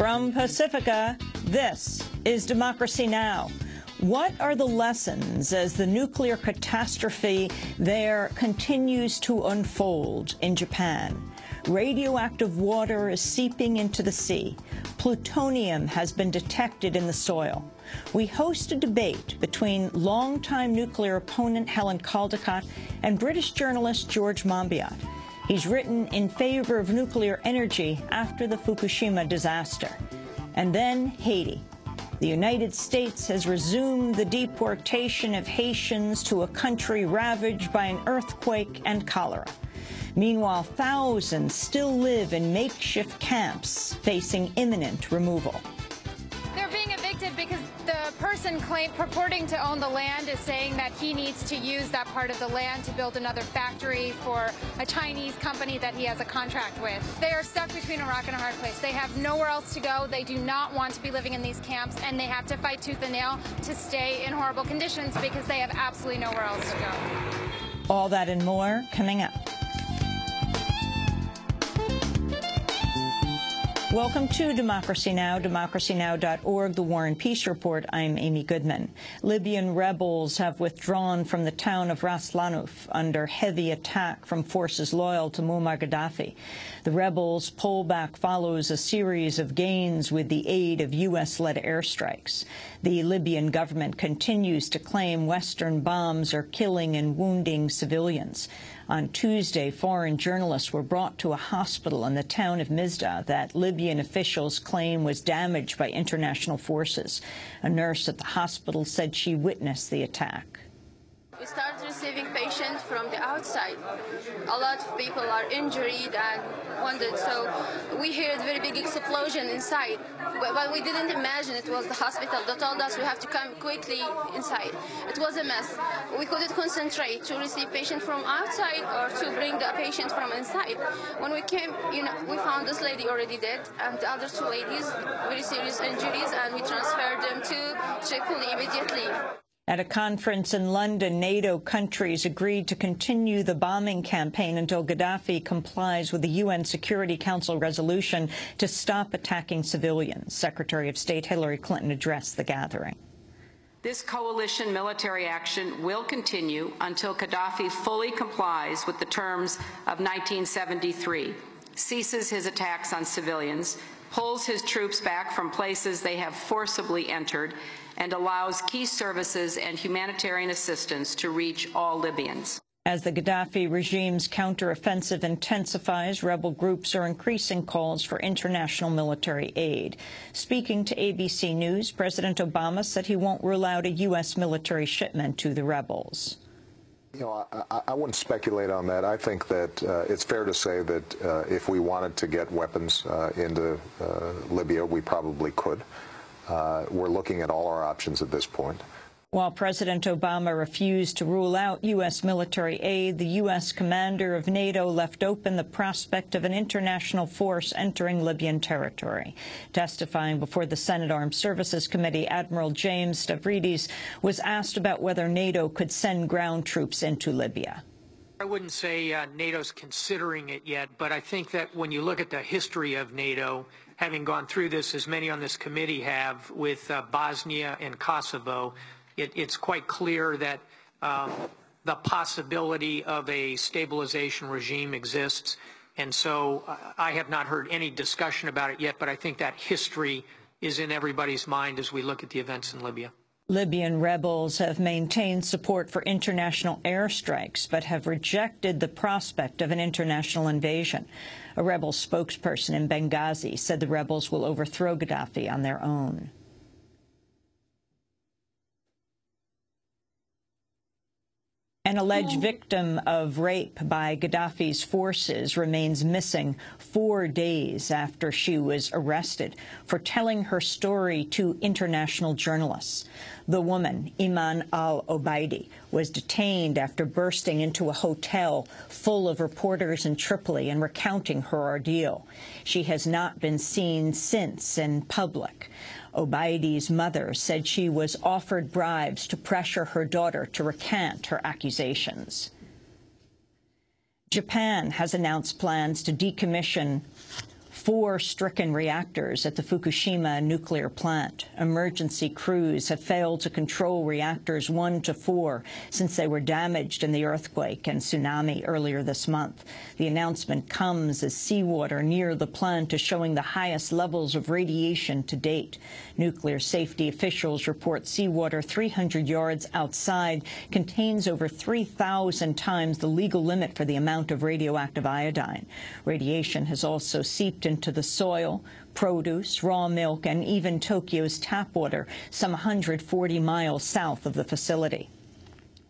From Pacifica, this is Democracy Now! What are the lessons as the nuclear catastrophe there continues to unfold in Japan? Radioactive water is seeping into the sea. Plutonium has been detected in the soil. We host a debate between longtime nuclear opponent Helen Caldicott and British journalist George Monbiot. He's written in favor of nuclear energy after the Fukushima disaster. And then Haiti. The United States has resumed the deportation of Haitians to a country ravaged by an earthquake and cholera. Meanwhile, thousands still live in makeshift camps facing imminent removal. They're being evicted because the person claim, purporting to own the land is saying that he needs to use that part of the land to build another factory for a Chinese company that he has a contract with. They are stuck between a rock and a hard place. They have nowhere else to go. They do not want to be living in these camps, and they have to fight tooth and nail to stay in horrible conditions because they have absolutely nowhere else to go. All that and more coming up. Welcome to Democracy Now!, democracynow.org, The War and Peace Report. I'm Amy Goodman. Libyan rebels have withdrawn from the town of Ras Lanuf under heavy attack from forces loyal to Muammar Gaddafi. The rebels' pullback follows a series of gains with the aid of U.S.-led airstrikes. The Libyan government continues to claim Western bombs are killing and wounding civilians. On Tuesday, foreign journalists were brought to a hospital in the town of Mizda that Libyan officials claim was damaged by international forces. A nurse at the hospital said she witnessed the attack. We started receiving patients from the outside. A lot of people are injured and wounded, so we heard a very big explosion inside. But, but, we didn't imagine it was the hospital. They told us we have to come quickly inside. It was a mess. We couldn't concentrate to receive patients from outside or to bring the patient from inside. When we came, you know, we found this lady already dead and the other two ladies very serious injuries, and we transferred them to Tripoli immediately. At a conference in London, NATO countries agreed to continue the bombing campaign until Gaddafi complies with the UN Security Council resolution to stop attacking civilians. Secretary of State Hillary Clinton addressed the gathering. This coalition military action will continue until Gaddafi fully complies with the terms of 1973, ceases his attacks on civilians, pulls his troops back from places they have forcibly entered, and allows key services and humanitarian assistance to reach all Libyans. As the Gaddafi regime's counteroffensive intensifies, rebel groups are increasing calls for international military aid. Speaking to ABC News, President Obama said he won't rule out a U.S. military shipment to the rebels. You know, I, I, wouldn't speculate on that. I think that uh, it's fair to say that uh, if we wanted to get weapons uh, into uh, Libya, we probably could. Uh, we're looking at all our options at this point. While President Obama refused to rule out U.S. military aid, the U.S. commander of NATO left open the prospect of an international force entering Libyan territory. Testifying before the Senate Armed Services Committee, Admiral James Stavridis was asked about whether NATO could send ground troops into Libya. I wouldn't say uh, NATO's considering it yet, but I think that when you look at the history of NATO, having gone through this, as many on this committee have, with uh, Bosnia and Kosovo, it, it's quite clear that um, the possibility of a stabilization regime exists. And so uh, I have not heard any discussion about it yet, but I think that history is in everybody's mind as we look at the events in Libya. Libyan rebels have maintained support for international airstrikes, but have rejected the prospect of an international invasion. A rebel spokesperson in Benghazi said the rebels will overthrow Gaddafi on their own. An alleged oh. victim of rape by Gaddafi's forces remains missing four days after she was arrested for telling her story to international journalists. The woman, Iman al-Obaidi, was detained after bursting into a hotel full of reporters in Tripoli and recounting her ordeal. She has not been seen since in public. Obaidi's mother said she was offered bribes to pressure her daughter to recant her accusations. Japan has announced plans to decommission four stricken reactors at the Fukushima nuclear plant. Emergency crews have failed to control reactors 1 to 4 since they were damaged in the earthquake and tsunami earlier this month. The announcement comes as seawater near the plant is showing the highest levels of radiation to date. Nuclear safety officials report seawater 300 yards outside contains over 3,000 times the legal limit for the amount of radioactive iodine. Radiation has also seeped into the soil, produce, raw milk, and even Tokyo's tap water, some 140 miles south of the facility.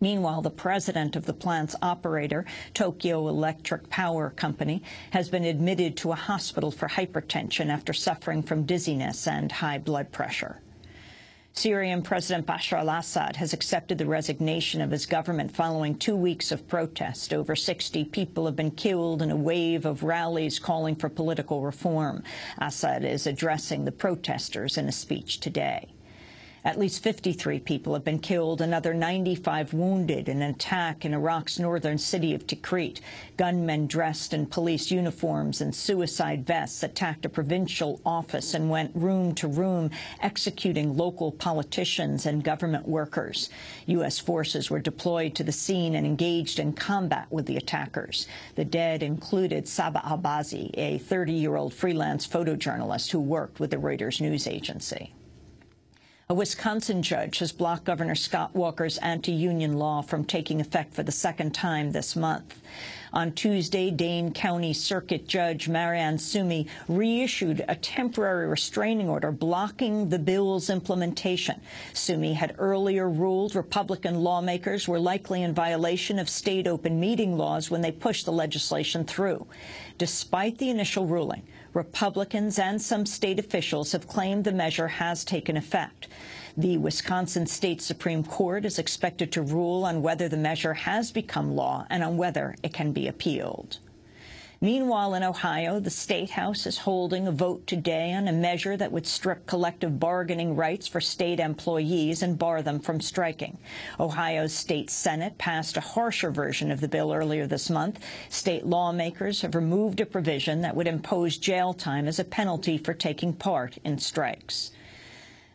Meanwhile, the president of the plant's operator, Tokyo Electric Power Company, has been admitted to a hospital for hypertension after suffering from dizziness and high blood pressure. Syrian President Bashar al-Assad has accepted the resignation of his government following two weeks of protest. Over 60 people have been killed in a wave of rallies calling for political reform. Assad is addressing the protesters in a speech today. At least 53 people have been killed, another 95 wounded in an attack in Iraq's northern city of Tikrit. Gunmen dressed in police uniforms and suicide vests attacked a provincial office and went room to room, executing local politicians and government workers. U.S. forces were deployed to the scene and engaged in combat with the attackers. The dead included Saba Albazi, a 30-year-old freelance photojournalist who worked with the Reuters news agency. A Wisconsin judge has blocked Governor Scott Walker's anti-union law from taking effect for the second time this month. On Tuesday, Dane County Circuit Judge Maryann Sumi reissued a temporary restraining order blocking the bill's implementation. Sumi had earlier ruled Republican lawmakers were likely in violation of state open meeting laws when they pushed the legislation through. Despite the initial ruling, Republicans and some state officials have claimed the measure has taken effect. The Wisconsin State Supreme Court is expected to rule on whether the measure has become law and on whether it can be appealed. Meanwhile, in Ohio, the State House is holding a vote today on a measure that would strip collective bargaining rights for state employees and bar them from striking. Ohio's State Senate passed a harsher version of the bill earlier this month. State lawmakers have removed a provision that would impose jail time as a penalty for taking part in strikes.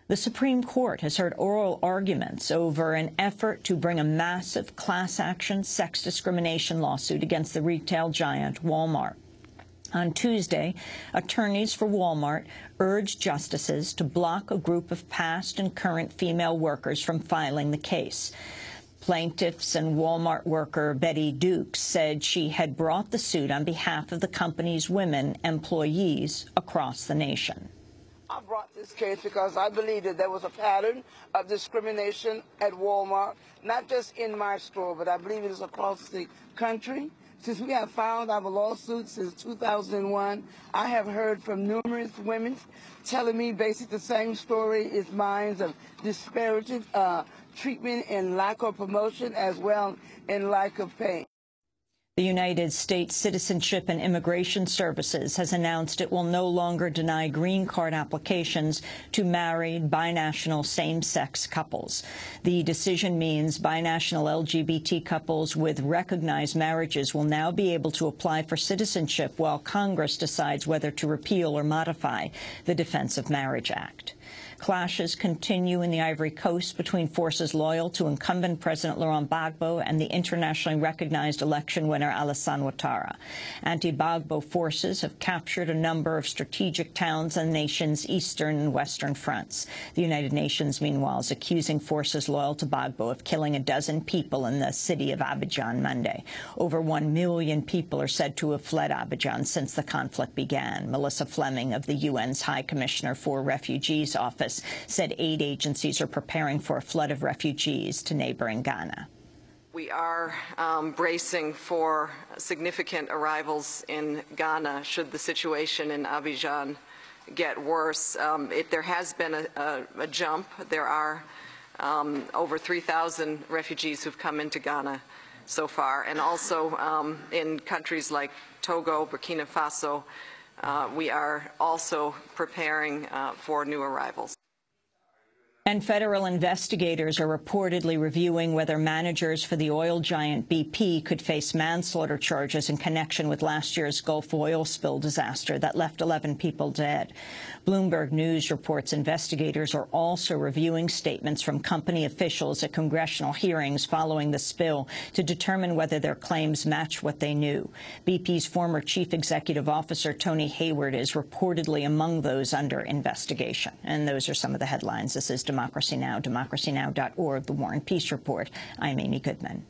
The Supreme Court has heard oral arguments over an effort to bring a massive class action sex discrimination lawsuit against the retail giant Walmart. On Tuesday, attorneys for Walmart urged justices to block a group of past and current female workers from filing the case. Plaintiffs and Walmart worker Betty Dukes said she had brought the suit on behalf of the company's women employees across the nation. I brought this case because I believe that there was a pattern of discrimination at Walmart, not just in my store, but I believe it is across the country. Since we have filed our lawsuit since 2001, I have heard from numerous women telling me basically the same story is mine of disparity uh, treatment and lack of promotion as well in lack of pay. The United States Citizenship and Immigration Services has announced it will no longer deny green card applications to married, binational, same-sex couples. The decision means binational LGBT couples with recognized marriages will now be able to apply for citizenship while Congress decides whether to repeal or modify the Defense of Marriage Act. Clashes continue in the Ivory Coast between forces loyal to incumbent President Laurent Gbagbo and the internationally recognized election winner Alassane Ouattara. Anti-Gbagbo forces have captured a number of strategic towns the nation's eastern and western fronts. The United Nations, meanwhile, is accusing forces loyal to Gbagbo of killing a dozen people in the city of Abidjan Monday. Over one million people are said to have fled Abidjan since the conflict began. Melissa Fleming of the UN's High Commissioner for Refugees office said aid agencies are preparing for a flood of refugees to neighboring Ghana. We are um, bracing for significant arrivals in Ghana should the situation in Abidjan get worse. Um, it, there has been a, a, a jump. There are um, over 3,000 refugees who've come into Ghana so far, and also um, in countries like Togo, Burkina Faso, we are also preparing uh, for new arrivals. And federal investigators are reportedly reviewing whether managers for the oil giant BP could face manslaughter charges in connection with last year's Gulf oil spill disaster that left 11 people dead. Bloomberg News reports investigators are also reviewing statements from company officials at congressional hearings following the spill to determine whether their claims match what they knew. BP's former chief executive officer, Tony Hayward, is reportedly among those under investigation. And those are some of the headlines. This is Democracy Now!, democracynow.org, The War and Peace Report. I'm Amy Goodman.